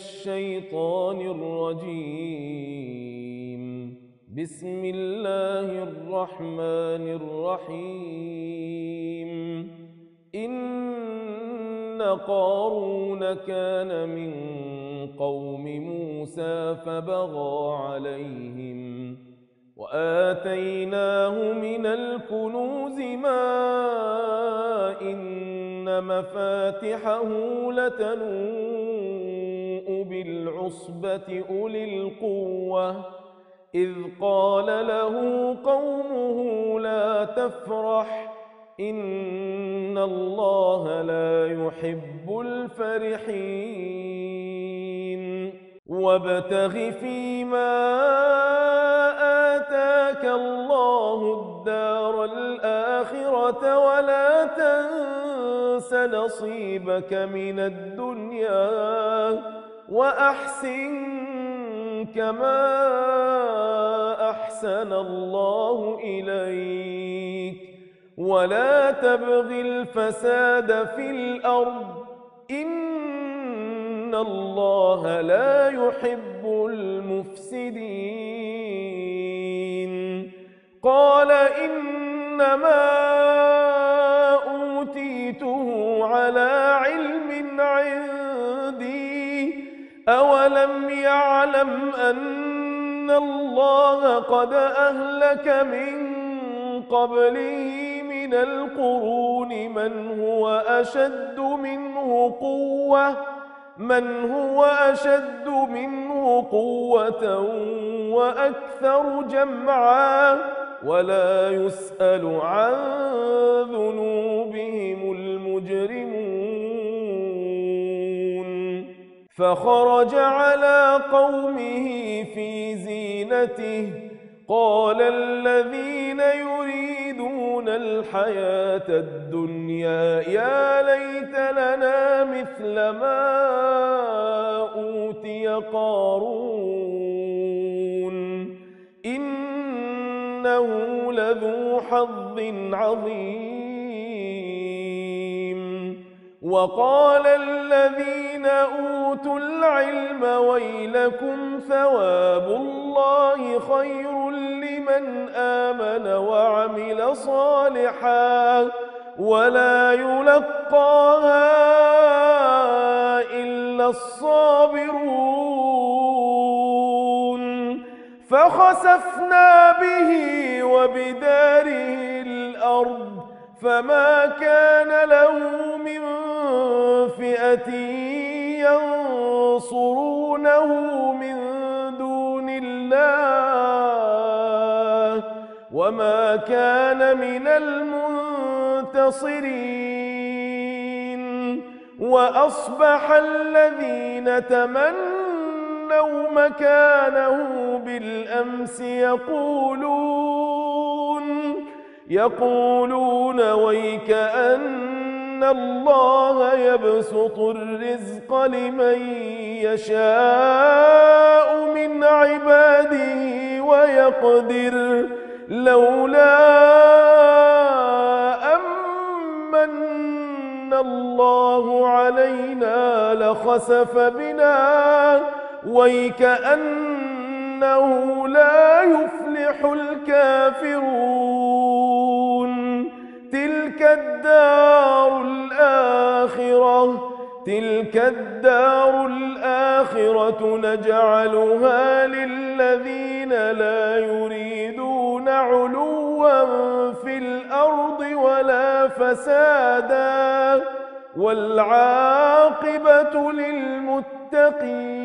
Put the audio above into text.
الشيطان الرجيم. بسم الله الرحمن الرحيم. إن قارون كان من قوم موسى فبغى عليهم وآتيناه من الكنوز ما مفاتحه لتنوء بالعصبة أولي القوة. إذ قال له قومه لا تفرح إن الله لا يحب الفرحين. وابتغ فيما آتاك الله الدار الآخرة ولا تنس نصيبك من الدنيا وأحسن كما أحسن الله إليك. ولا تبغ الفساد في الأرض. إن الله لا يحب المفسدين. قال إنما أوتيته على علم عندي. أولم يعلم أن الله قد أهلك من قبله من القرون من هو أشد منه قوة من هو أشد منه قوة وأكثر جمعا ولا يسأل عن ذنوبهم المجرمون. فخرج على قومه في زينته. قال الذين يريدون الحياة الدنيا يا ليت لنا مثل ما أوتي قارون. إنه لذو حظ عظيم. وقال الذين أوتوا العلم ويلكم ثواب الله خير لمن آمن وعمل صالحا ولا يلقاها إلا الصابرون. فخسفنا به وبداره الأرض فما كان له من فئة ينصرونه من دون الله وما كان من المنتصرين وأصبح الذين تمنوا مكانه بالأمس يقولون يقولون ويك أن الله يبسط الرزق لمن يشاء من عباده ويقدر. لولا أمن الله علينا لخسف بنا. ويكأنه لا يفلح الكافرون. تلك الدار الآخرة نجعلها للذين لا يريدون علوا في الأرض ولا فسادا والعاقبة للمتقين